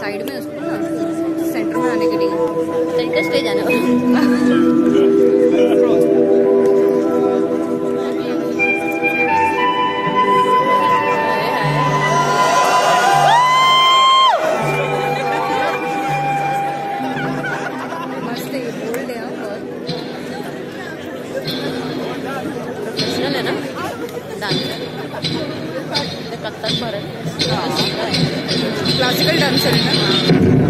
Side में उसको ना सेंटर में आने के लिए। सेंटर स्टेज आने मस्त है है प्रोफेशनल ना? डांसर कत्थक पर है। क्लासिकल डांसर है ना